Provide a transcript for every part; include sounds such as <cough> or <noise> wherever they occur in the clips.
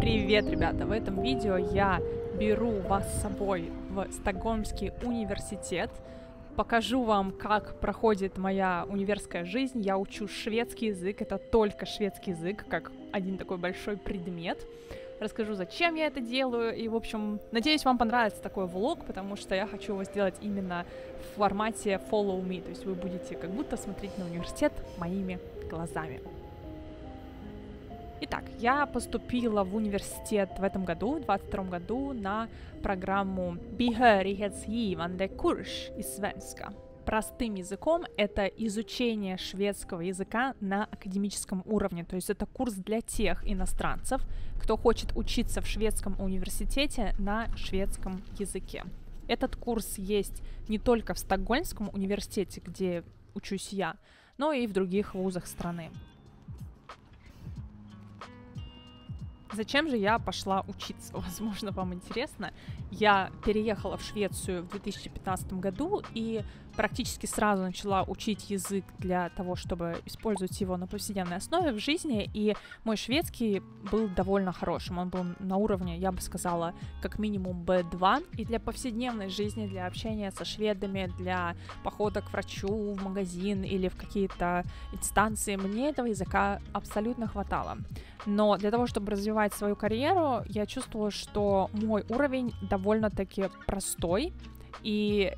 Привет, ребята! В этом видео я беру вас с собой в Стокгольмский университет, покажу вам, как проходит моя универская жизнь. Я учу шведский язык, это только шведский язык, как один такой большой предмет. Расскажу, зачем я это делаю, и, в общем, надеюсь, вам понравится такой влог, потому что я хочу его сделать именно в формате follow me, то есть вы будете как будто смотреть на университет моими глазами. Итак, я поступила в университет в этом году, в 22 году, на программу Behörighetsgivande kurs из svenska. Простым языком это изучение шведского языка на академическом уровне, то есть это курс для тех иностранцев, кто хочет учиться в шведском университете на шведском языке. Этот курс есть не только в Стокгольмском университете, где учусь я, но и в других вузах страны. Зачем же я пошла учиться? <laughs> Возможно, вам интересно. Я переехала в Швецию в 2015 году и практически сразу начала учить язык для того, чтобы использовать его на повседневной основе в жизни, и мой шведский был довольно хорошим. Он был на уровне, я бы сказала, как минимум B2, и для повседневной жизни, для общения со шведами, для похода к врачу, в магазин или в какие-то инстанции, мне этого языка абсолютно хватало. Но для того, чтобы развивать свою карьеру, я чувствовала, что мой уровень довольно-таки простой, и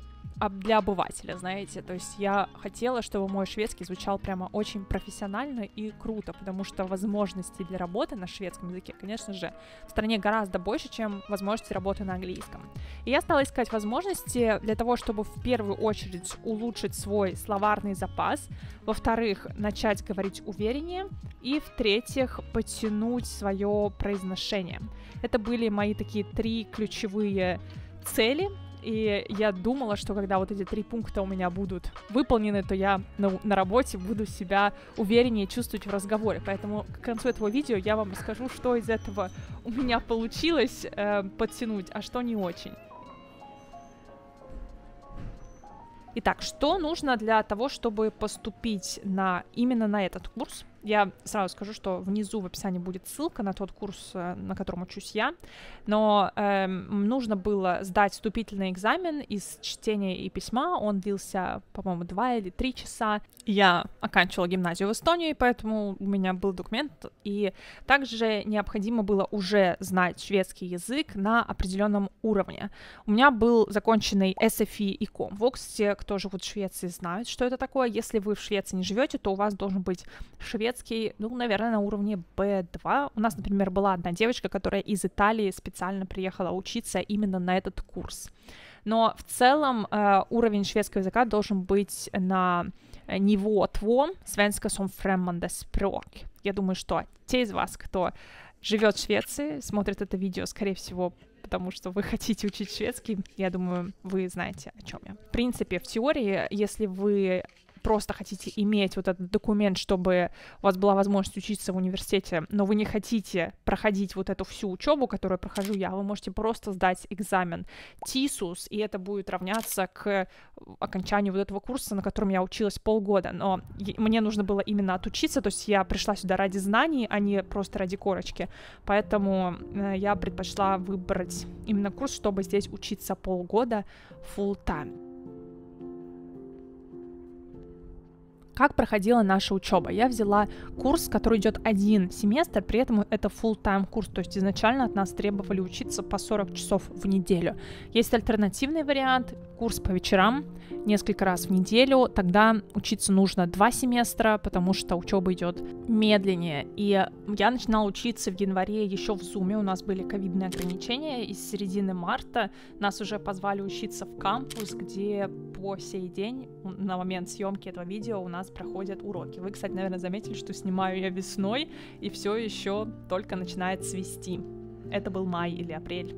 для обывателя, знаете. То есть я хотела, чтобы мой шведский звучал прямо очень профессионально и круто, потому что возможностей для работы на шведском языке, конечно же, в стране гораздо больше, чем возможности работы на английском. И я стала искать возможности для того, чтобы в первую очередь улучшить свой словарный запас, во-вторых, начать говорить увереннее, и в-третьих, потянуть свое произношение. Это были мои такие три ключевые цели, и я думала, что когда вот эти три пункта у меня будут выполнены, то я на, на работе буду себя увереннее чувствовать в разговоре. Поэтому к концу этого видео я вам расскажу, что из этого у меня получилось э, подтянуть, а что не очень. Итак, что нужно для того, чтобы поступить на именно на этот курс? Я сразу скажу, что внизу в описании будет ссылка на тот курс, э, на котором учусь я, но эм, нужно было сдать вступительный экзамен из чтения и письма, он длился, по-моему, два или три часа. Я оканчивала гимназию в Эстонии, поэтому у меня был документ, и также необходимо было уже знать шведский язык на определенном уровне. У меня был законченный SFI и COMVOX, те, кто живут в Швеции, знают, что это такое. Если вы в Швеции не живете, то у вас должен быть шведский шведский, ну, наверное, на уровне B2. У нас, например, была одна девочка, которая из Италии специально приехала учиться именно на этот курс. Но в целом э, уровень шведского языка должен быть на niveau 2, svenska som främmande språk. Я думаю, что те из вас, кто живет в Швеции, смотрит это видео, скорее всего, потому что вы <laughs> хотите учить шведский, я думаю, вы знаете, о чем я. В принципе, в теории, если вы просто хотите иметь вот этот документ, чтобы у вас была возможность учиться в университете, но вы не хотите проходить вот эту всю учебу, которую прохожу я, вы можете просто сдать экзамен ТИСУС, и это будет равняться к окончанию вот этого курса, на котором я училась полгода. Но мне нужно было именно отучиться, то есть я пришла сюда ради знаний, а не просто ради корочки. Поэтому э, я предпочла выбрать именно курс, чтобы здесь учиться полгода full time. Как проходила наша учеба? Я взяла курс, который идет один семестр, при этом это full-time курс, то есть изначально от нас требовали учиться по 40 часов в неделю. Есть альтернативный вариант, курс по вечерам, несколько раз в неделю, тогда учиться нужно два семестра, потому что учеба идет медленнее. И я начинала учиться в январе еще в Зуме, у нас были ковидные ограничения, и с середины марта нас уже позвали учиться в кампус, где по сей день, на момент съемки этого видео, у нас проходят уроки. Вы, кстати, наверное, заметили, что снимаю я весной, и все еще только начинает свести. Это был май или апрель.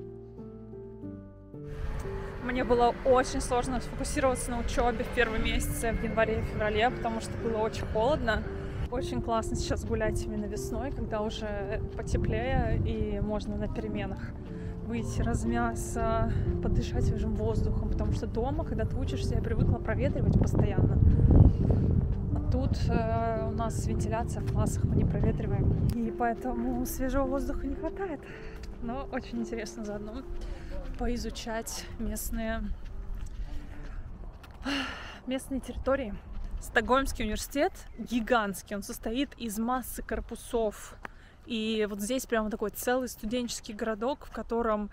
Мне было очень сложно сфокусироваться на учебе в первые месяцы, в январе и феврале, потому что было очень холодно. Очень классно сейчас гулять именно весной, когда уже потеплее и можно на переменах выйти, размяться, подышать свежим воздухом, потому что дома, когда ты учишься, я привыкла проветривать постоянно Тут э, у нас вентиляция в классах, мы не проветриваем, и поэтому свежего воздуха не хватает. Но очень интересно заодно поизучать местные местные территории. Стокгольмский университет гигантский, он состоит из массы корпусов. И вот здесь прямо такой целый студенческий городок, в котором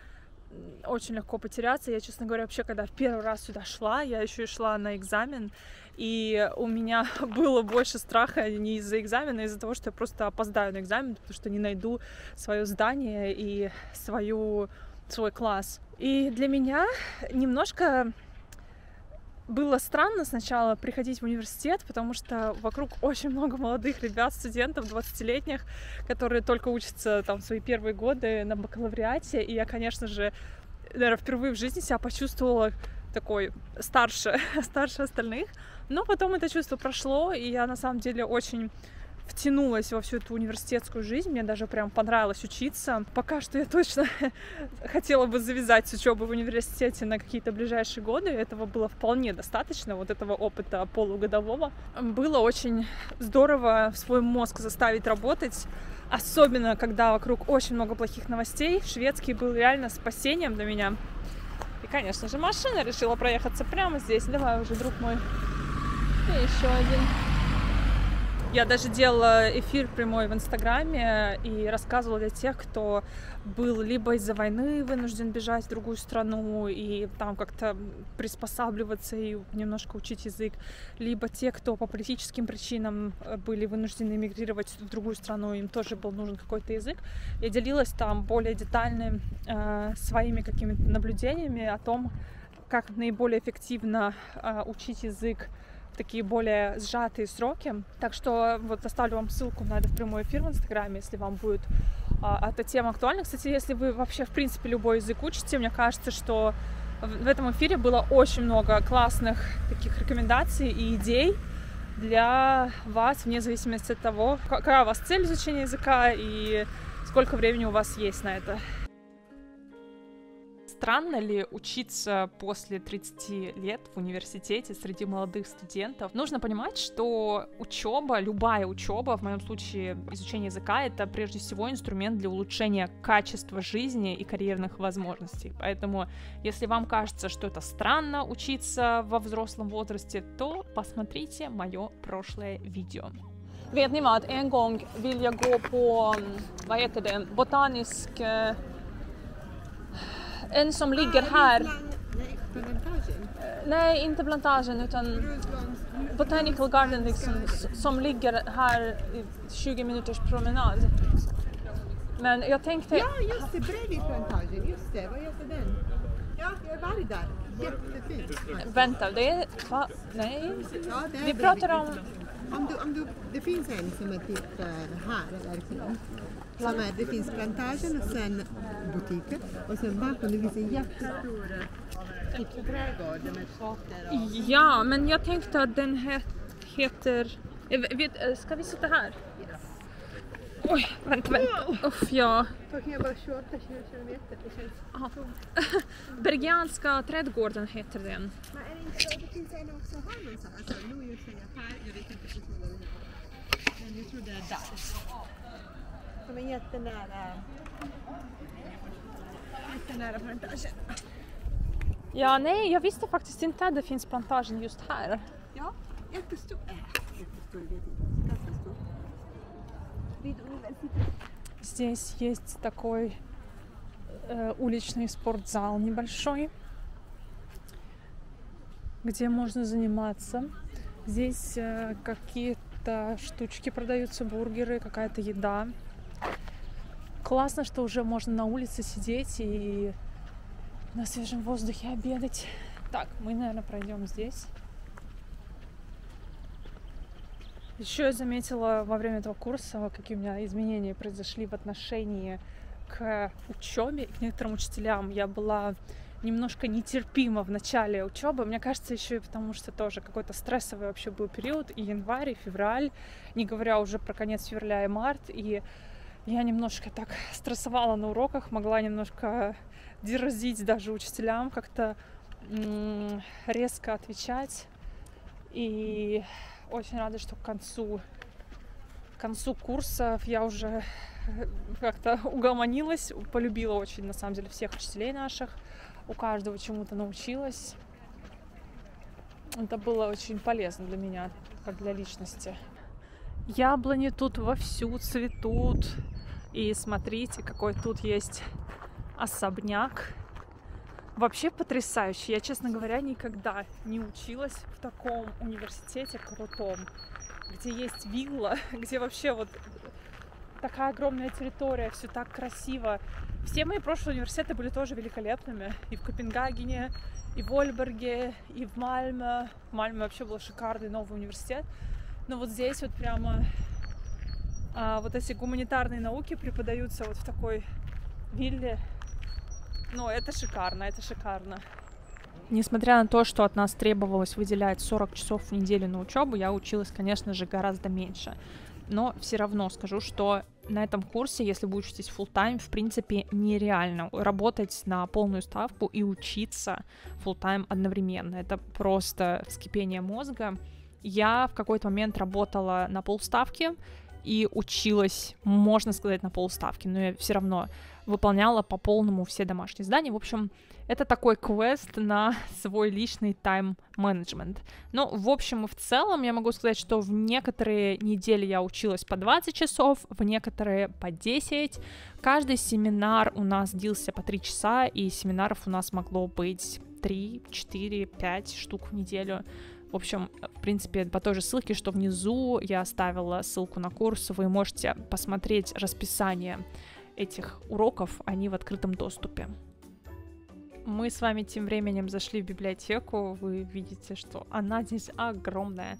очень легко потеряться. Я, честно говоря, вообще, когда в первый раз сюда шла, я еще и шла на экзамен, и у меня <laughs> было больше страха не из-за экзамена, а из-за того, что я просто опоздаю на экзамен, потому что не найду свое здание и свою, свой класс. И для меня немножко было странно сначала приходить в университет, потому что вокруг <laughs> очень много молодых ребят, студентов, 20-летних, которые только учатся там свои первые годы на бакалавриате. И я, конечно же, наверное, впервые в жизни себя почувствовала такой старше, <laughs> старше остальных. Но потом это чувство прошло, и я на самом деле очень втянулась во всю эту университетскую жизнь, мне даже прям понравилось учиться. Пока что я точно <laughs> хотела бы завязать с учебой в университете на какие-то ближайшие годы, этого было вполне достаточно, вот этого опыта полугодового. Было очень здорово свой мозг заставить работать, особенно когда вокруг очень много плохих новостей. Шведский был реально спасением для меня. И, конечно же, машина решила проехаться прямо здесь. Давай уже, друг мой. И еще один. Я даже делала эфир прямой в Инстаграме и рассказывала для тех, кто был либо из-за войны вынужден бежать в другую страну и там как-то приспосабливаться и немножко учить язык, либо те, кто по политическим причинам э, были вынуждены эмигрировать в другую страну, им тоже был нужен какой-то язык. Я делилась там более детально э, своими какими-то наблюдениями о том, как наиболее эффективно э, учить язык такие более сжатые сроки. Так что вот оставлю вам ссылку на этот прямой эфир в Инстаграме, если вам будет а, эта тема актуальна. Кстати, если вы вообще, в принципе, любой язык учите, мне кажется, что в, этом эфире было очень много классных таких рекомендаций и идей для вас, вне зависимости от того, какая у вас цель изучения языка и сколько времени у вас есть на это странно ли учиться после 30 лет в университете среди молодых студентов? Нужно понимать, что учеба, любая учеба, в моем случае изучение языка, это прежде всего инструмент для улучшения качества жизни и карьерных возможностей. Поэтому, если вам кажется, что это странно учиться во взрослом возрасте, то посмотрите мое прошлое видео. Vet ni vad, en gång vill jag gå på, vad heter botanisk En som ligger här. Nej, inte plantagen utan Botanical Garden liksom, som ligger här i 20 minuters promenad. Men jag tänkte... Ja, just det, bredvid plantagen. Just det, vad heter den? Ja, jag har varit där. Jättefint. Vänta, det är... Va? Nej. Ja, det är Vi pratar om... Om du, om du, det finns en som är typ eh, här verkligen. Är, det finns plantagen och sen butiker och sen bakom det finns en jättestor typ trädgård med sorter och... Ja, men jag tänkte att den het, heter... eh, Vet, eh, ska vi sitta här? Oj, vänta, vänta. Uff, ja. Då kan jag bara 28 kilometer, det känns tomt. <laughs> Bergianska trädgården heter den. Men är det inte så det finns en också här någonstans? Alltså, nu säger jag här, jag vet inte precis vad det är. Men jag tror det är där. Som är jättenära... Jättenära plantagen. Ja, nej, jag visste faktiskt inte att det finns plantagen just här. Ja, jättestor. Äh, jättestor, vet inte. Ganska stor. Vid universitetet. Здесь есть такой э, уличный спортзал небольшой, где можно заниматься. Здесь э, какие-то штучки продаются, бургеры, какая-то еда. Классно, что уже можно на улице сидеть и на свежем воздухе обедать. Так, мы, наверное, пройдем здесь. Еще я заметила во время этого курса, какие у меня изменения произошли в отношении к учебе и к некоторым учителям. Я была немножко нетерпима в начале учебы. Мне кажется, еще и потому, что тоже какой-то стрессовый вообще был период, и январь, и февраль, не говоря уже про конец февраля и март. И я немножко так стрессовала на уроках, могла немножко дерзить даже учителям, как-то резко отвечать. И очень рада, что к концу, к концу курсов я уже как-то угомонилась, полюбила очень, на самом деле, всех учителей наших, у каждого чему-то научилась. Это было очень полезно для меня, как для личности. Яблони тут вовсю цветут. И смотрите, какой тут есть особняк. Вообще потрясающе. Я, честно говоря, никогда не училась в таком университете крутом, где есть вилла, <laughs> где вообще вот такая огромная территория, все так красиво. Все мои прошлые университеты были тоже великолепными. И в Копенгагене, и в Ольберге, и в Мальме. В Мальме вообще был шикарный новый университет. Но вот здесь вот прямо а, вот эти гуманитарные науки преподаются вот в такой вилле. Ну, это шикарно, это шикарно. Несмотря на то, что от нас требовалось выделять 40 часов в неделю на учебу, я училась, конечно же, гораздо меньше. Но все равно скажу, что на этом курсе, если вы учитесь full time, в принципе, нереально работать на полную ставку и учиться full time одновременно. Это просто вскипение мозга. Я в какой-то момент работала на полставки, и училась, можно сказать, на полставки, но я все равно выполняла по полному все домашние задания. В общем, это такой квест на <laughs> свой личный тайм-менеджмент. Но в общем и в целом я могу сказать, что в некоторые недели я училась по 20 часов, в некоторые по 10. Каждый семинар у нас длился по 3 часа, и семинаров у нас могло быть 3, 4, 5 штук в неделю. В общем, в принципе, по той же ссылке, что внизу, я оставила ссылку на курс, вы можете посмотреть расписание этих уроков, они в открытом доступе. Мы с вами тем временем зашли в библиотеку, вы видите, что она здесь огромная.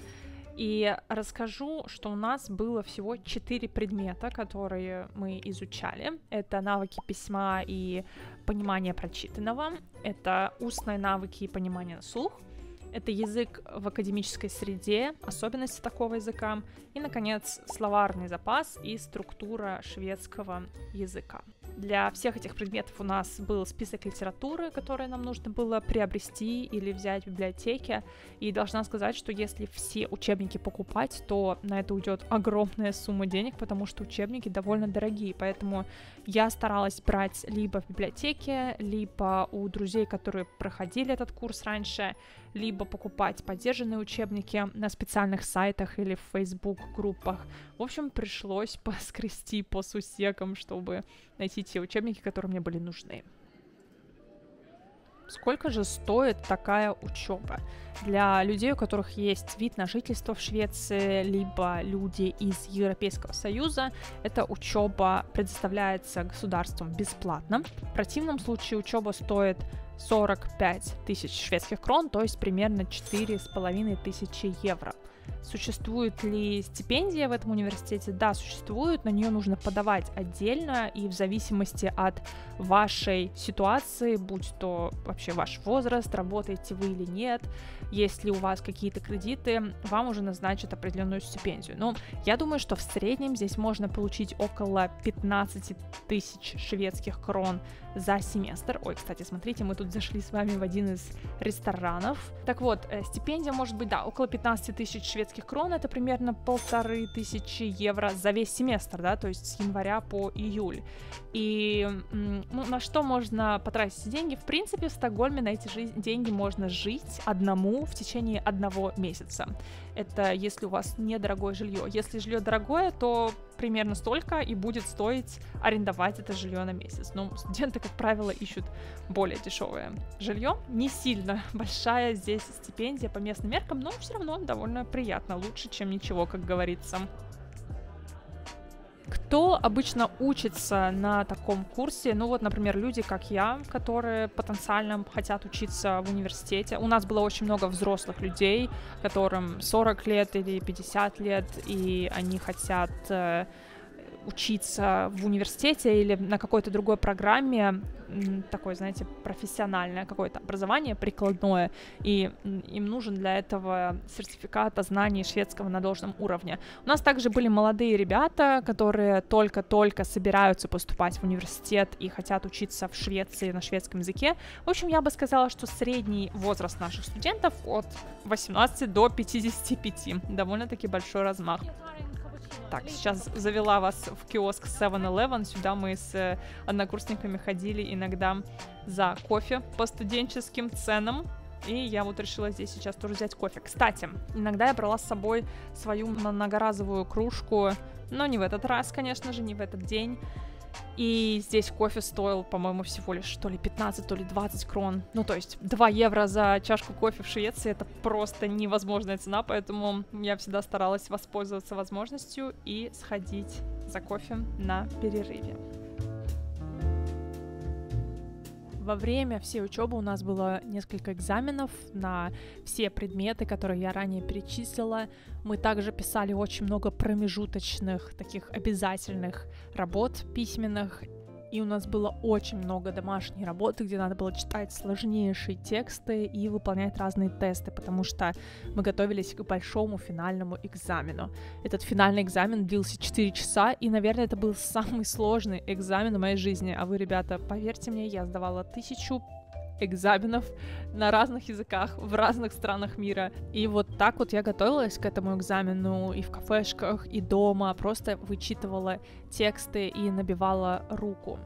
И расскажу, что у нас было всего четыре предмета, которые мы изучали. Это навыки письма и понимание прочитанного, это устные навыки и понимание на слух — это язык в академической среде, особенности такого языка, и, наконец, словарный запас и структура шведского языка. Для всех этих предметов у нас был список литературы, который нам нужно было приобрести или взять в библиотеке. И должна сказать, что если все учебники покупать, то на это уйдет огромная сумма денег, потому что учебники довольно дорогие. Поэтому я старалась брать либо в библиотеке, либо у друзей, которые проходили этот курс раньше, либо покупать поддержанные учебники на специальных сайтах или в Facebook группах. В общем, пришлось <laughs> поскрести по сусекам, чтобы найти те учебники, которые мне были нужны. Сколько же стоит такая учеба? Для людей, у которых есть вид на жительство в Швеции, либо люди из Европейского Союза, эта учеба предоставляется государством бесплатно. В противном случае учеба стоит 45 тысяч шведских крон, то есть примерно 4,5 тысячи евро. Существует ли стипендия в этом университете? Да, существует, на нее нужно подавать отдельно, и в зависимости от вашей ситуации, будь то вообще ваш возраст, работаете вы или нет, если у вас какие-то кредиты, вам уже назначат определенную стипендию. Но я думаю, что в среднем здесь можно получить около 15 тысяч шведских крон за семестр. Ой, кстати, смотрите, мы тут зашли с вами в один из ресторанов. Так вот, э, стипендия может быть, да, около 15 тысяч шведских крон, это примерно полторы тысячи евро за весь семестр, да, то есть с января по июль. И ну, на что можно потратить деньги? В принципе, в Стокгольме на эти деньги можно жить одному в течение одного месяца. Это если у вас недорогое жилье. Если жилье дорогое, то примерно столько и будет стоить арендовать это жилье на месяц. Но студенты, как правило, ищут более дешевое жилье. Не сильно <laughs> большая здесь стипендия по местным меркам, но все равно довольно приятно. Лучше, чем ничего, как говорится. Кто обычно учится на таком курсе? Ну вот, например, люди, как я, которые потенциально хотят учиться в университете. У нас было очень много взрослых людей, которым 40 лет или 50 лет, и они хотят э, учиться в университете или на какой-то другой программе, такое, знаете, профессиональное какое-то образование прикладное, и им нужен для этого сертификат о знании шведского на должном уровне. У нас также были молодые ребята, которые только-только собираются поступать в университет и хотят учиться в Швеции на шведском языке. В общем, я бы сказала, что средний возраст наших студентов от 18 до 55, довольно-таки большой размах. Так, сейчас завела вас в киоск 7-Eleven. Сюда мы с э, однокурсниками ходили иногда за кофе по студенческим ценам. И я вот решила здесь сейчас тоже взять кофе. Кстати, иногда я брала с собой свою многоразовую кружку, но не в этот раз, конечно же, не в этот день. И здесь кофе стоил, по-моему, всего лишь то ли 15, то ли 20 крон. Ну, то есть 2 евро за чашку кофе в Швеции это просто невозможная цена, поэтому я всегда старалась воспользоваться возможностью и сходить за кофе на перерыве. Во время всей учебы у нас было несколько экзаменов на все предметы, которые я ранее перечислила. Мы также писали очень много промежуточных, таких обязательных работ письменных и у нас было очень много домашней работы, где надо было читать сложнейшие тексты и выполнять разные тесты, потому что мы готовились к большому финальному экзамену. Этот финальный экзамен длился 4 часа, и, наверное, это был <laughs> самый сложный экзамен в моей жизни. А вы, ребята, поверьте мне, я сдавала тысячу экзаменов на разных языках в разных странах мира. И вот так вот я готовилась к этому экзамену и в кафешках, и дома, просто вычитывала тексты и набивала руку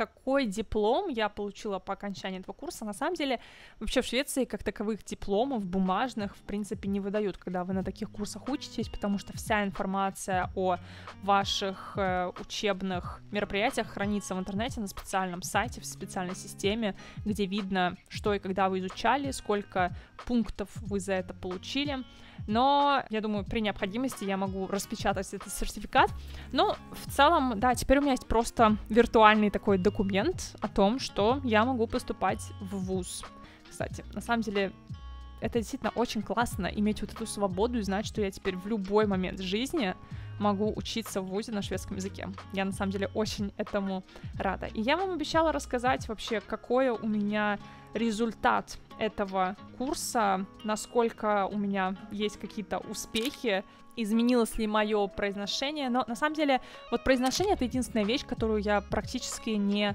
какой диплом я получила по окончании этого курса. На самом деле, вообще в Швеции как таковых дипломов бумажных, в принципе, не выдают, когда вы на таких курсах учитесь, потому что вся информация о ваших э, учебных мероприятиях хранится в интернете на специальном сайте, в специальной системе, где видно, что и когда вы изучали, сколько пунктов вы за это получили но я думаю, при необходимости я могу распечатать этот сертификат. Но в целом, да, теперь у меня есть просто виртуальный такой документ о том, что я могу поступать в ВУЗ. Кстати, на самом деле, это действительно очень классно иметь вот эту свободу и знать, что я теперь в любой момент жизни могу учиться в ВУЗе на шведском языке. Я на самом деле очень этому рада. И я вам обещала рассказать вообще, какое у меня результат этого курса, насколько у меня есть какие-то успехи, изменилось ли мое произношение, но на самом деле вот произношение это единственная вещь, которую я практически не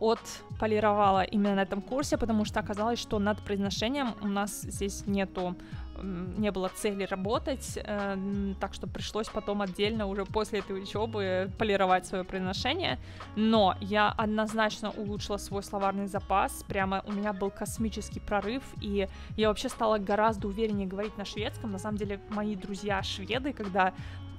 отполировала именно на этом курсе, потому что оказалось, что над произношением у нас здесь нету не было цели работать, э, так что пришлось потом отдельно уже после этой учебы полировать свое произношение. Но я однозначно улучшила свой словарный запас, прямо у меня был космический прорыв, и я вообще стала гораздо увереннее говорить на шведском. На самом деле, мои друзья шведы, когда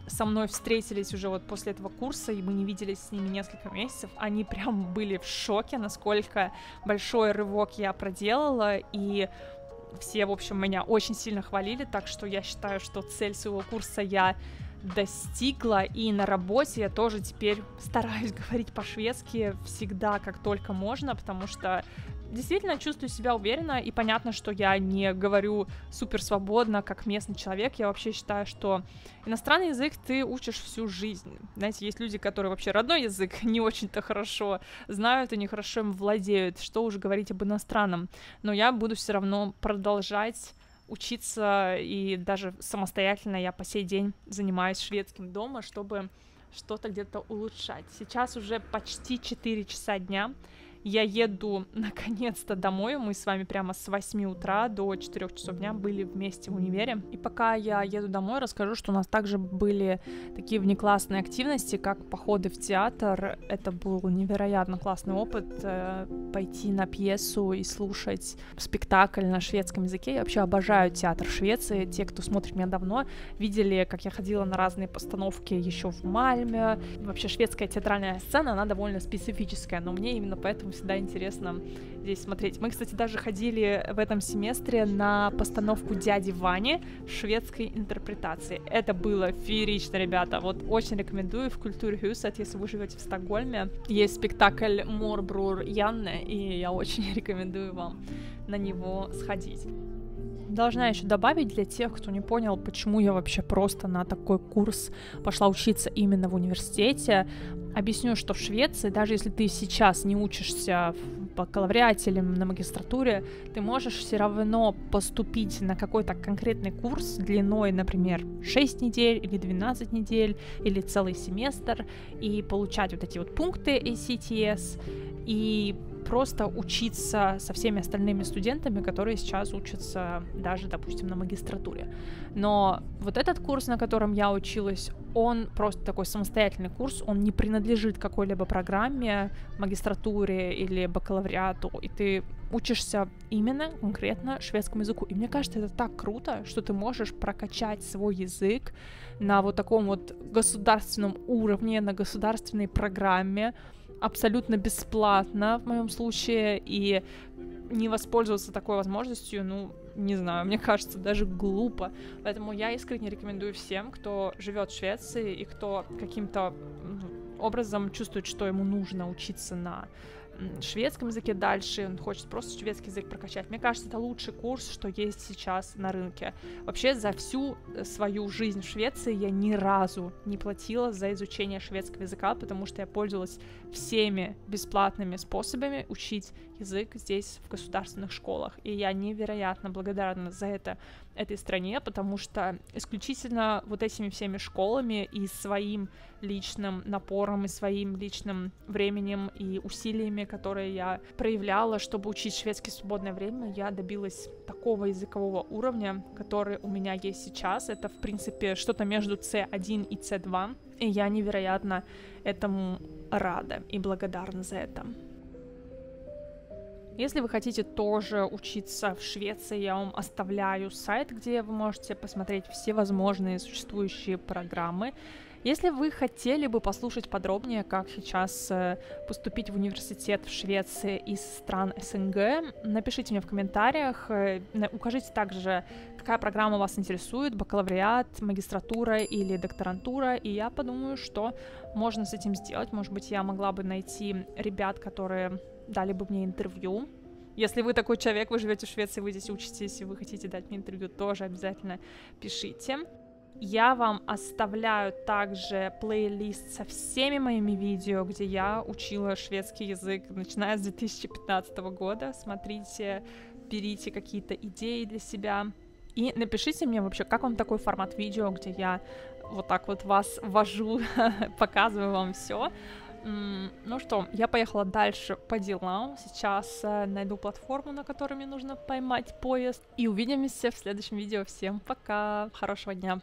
со мной встретились уже вот после этого курса, и мы не виделись с ними несколько месяцев, они прям были в шоке, насколько большой рывок я проделала, и все, в общем, меня очень сильно хвалили, так что я считаю, что цель своего курса я достигла, и на работе я тоже теперь стараюсь <laughs> говорить по-шведски всегда, как только можно, потому что действительно чувствую себя уверенно, и понятно, что я не говорю супер свободно, как местный человек. Я вообще считаю, что иностранный язык ты учишь всю жизнь. Знаете, есть люди, которые вообще родной язык <laughs> не очень-то хорошо знают и нехорошо им владеют. Что уже говорить об иностранном. Но я буду все равно продолжать учиться, и даже самостоятельно я по сей день занимаюсь шведским дома, чтобы что-то где-то улучшать. Сейчас уже почти 4 часа дня, я еду <laughs> наконец-то домой. Мы с вами прямо с 8 утра до 4 часов дня были вместе в универе. И пока я еду домой, расскажу, что у нас также были такие внеклассные активности, как походы в театр. Это был невероятно классный опыт э, пойти на пьесу и слушать спектакль на шведском языке. Я вообще обожаю театр Швеции. Те, кто смотрит меня давно, видели, как я ходила на разные постановки еще в Мальме. Вообще шведская театральная сцена, она довольно специфическая, но мне именно поэтому всегда интересно здесь смотреть. Мы, кстати, даже ходили в этом семестре на постановку «Дяди Вани» шведской интерпретации. Это было феерично, ребята. Вот очень рекомендую в Культуре Хюсет, если вы живете в Стокгольме. Есть спектакль «Морбрур Янне», и я очень <laughs> рекомендую вам на него сходить. должна еще добавить для тех, кто не понял, почему я вообще просто на такой курс пошла учиться именно в университете. Объясню, что в Швеции, даже если ты сейчас не учишься в бакалавриате или на магистратуре, ты можешь все равно поступить на какой-то конкретный курс длиной, например, 6 недель или 12 недель или целый семестр и получать вот эти вот пункты ACTS и просто учиться со всеми остальными студентами, которые сейчас учатся даже, допустим, на магистратуре. Но вот этот курс, на котором я училась, он просто такой самостоятельный курс, он не принадлежит какой-либо программе, магистратуре или бакалавриату, и ты учишься именно конкретно шведскому языку. И мне кажется, это так круто, что ты можешь прокачать свой язык на вот таком вот государственном уровне, на государственной программе, абсолютно бесплатно в моем случае, и не воспользоваться такой возможностью, ну, не знаю, мне кажется, даже глупо. Поэтому я искренне рекомендую всем, кто живет в Швеции и кто каким-то образом чувствует, что ему нужно учиться на шведском языке дальше, он хочет просто шведский язык прокачать. Мне кажется, это лучший курс, что есть сейчас на рынке. Вообще, за всю э, свою жизнь в Швеции я ни разу не платила за изучение шведского языка, потому что я пользовалась всеми бесплатными способами учить язык здесь, в государственных школах. И я невероятно благодарна за это этой стране, потому что исключительно вот этими всеми школами и своим личным напором, и своим личным временем и усилиями, которые я проявляла, чтобы учить шведский в свободное время, я добилась такого языкового уровня, который у меня есть сейчас. Это, в принципе, что-то между C1 и C2, и я невероятно этому рада и благодарна за это. Если вы хотите тоже учиться в Швеции, я вам оставляю сайт, где вы можете посмотреть все возможные существующие программы. Если вы хотели бы послушать подробнее, как сейчас э, поступить в университет в Швеции из стран СНГ, напишите мне в комментариях, э, укажите также, какая программа вас интересует, бакалавриат, магистратура или докторантура, и я подумаю, что можно с этим сделать. Может быть, я могла бы найти ребят, которые дали бы мне интервью. Если вы такой человек, вы живете в Швеции, вы здесь учитесь, и вы хотите дать мне интервью, тоже обязательно пишите. Я вам оставляю также плейлист со всеми моими видео, где я учила шведский язык, начиная с 2015 года. Смотрите, берите какие-то идеи для себя. И напишите мне вообще, как вам такой формат видео, где я вот так вот вас вожу, <laughs> показываю вам все. Ну что, я поехала дальше по делам. Сейчас э, найду платформу, на которой мне нужно поймать поезд. И увидимся в следующем видео. Всем пока, хорошего дня.